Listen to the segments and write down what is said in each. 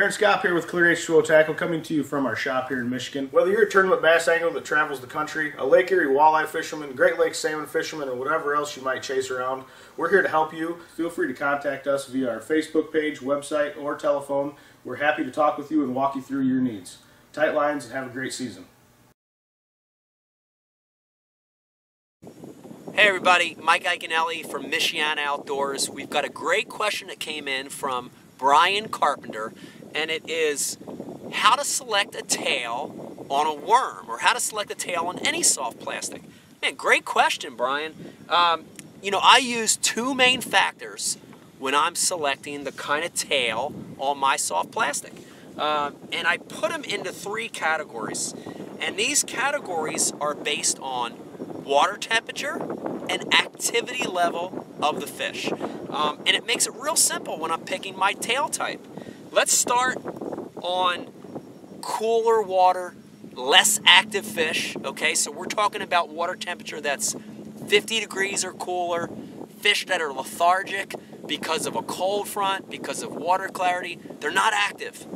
Darren Scott here with Clear H2O Tackle coming to you from our shop here in Michigan. Whether you're a tournament bass angler that travels the country, a Lake Erie walleye fisherman, Great Lakes salmon fisherman, or whatever else you might chase around, we're here to help you. Feel free to contact us via our Facebook page, website, or telephone. We're happy to talk with you and walk you through your needs. Tight lines and have a great season. Hey everybody, Mike Iaconelli from Michiana Outdoors. We've got a great question that came in from Brian Carpenter and it is how to select a tail on a worm or how to select a tail on any soft plastic. Man, great question, Brian. Um, you know, I use two main factors when I'm selecting the kind of tail on my soft plastic. Uh, and I put them into three categories. And these categories are based on water temperature and activity level of the fish. Um, and it makes it real simple when I'm picking my tail type. Let's start on cooler water, less active fish. Okay, so we're talking about water temperature that's 50 degrees or cooler, fish that are lethargic because of a cold front, because of water clarity. They're not active.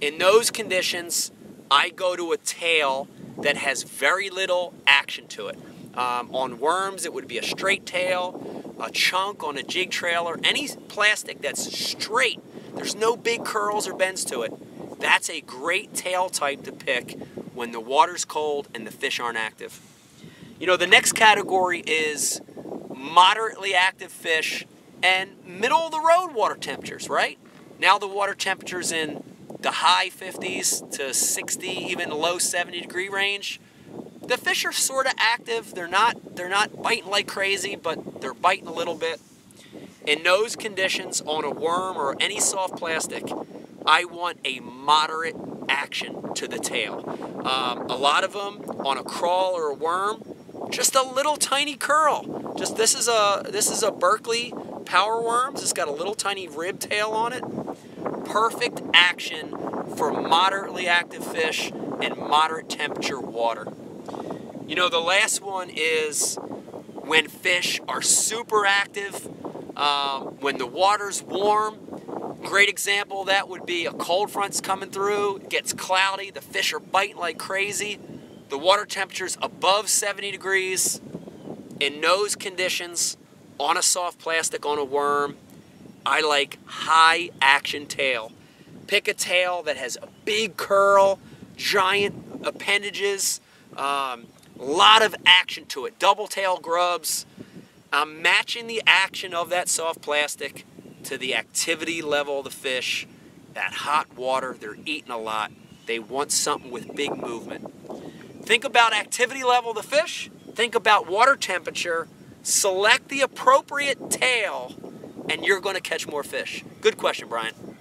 In those conditions, I go to a tail that has very little action to it. Um, on worms, it would be a straight tail, a chunk on a jig trailer, any plastic that's straight there's no big curls or bends to it. That's a great tail type to pick when the water's cold and the fish aren't active. You know, the next category is moderately active fish and middle of the road water temperatures, right? Now the water temperature's in the high 50s to 60, even low 70 degree range. The fish are sort of active. They're not they're not biting like crazy, but they're biting a little bit. In those conditions, on a worm or any soft plastic, I want a moderate action to the tail. Um, a lot of them on a crawl or a worm, just a little tiny curl. Just this is a this is a Berkley power worms. It's got a little tiny rib tail on it. Perfect action for moderately active fish and moderate temperature water. You know, the last one is when fish are super active um, when the water's warm, great example that would be a cold front's coming through, it gets cloudy, the fish are biting like crazy, the water temperature's above 70 degrees. In those conditions, on a soft plastic on a worm, I like high action tail. Pick a tail that has a big curl, giant appendages, a um, lot of action to it. Double tail grubs, I'm matching the action of that soft plastic to the activity level of the fish. That hot water, they're eating a lot. They want something with big movement. Think about activity level of the fish. Think about water temperature. Select the appropriate tail, and you're going to catch more fish. Good question, Brian.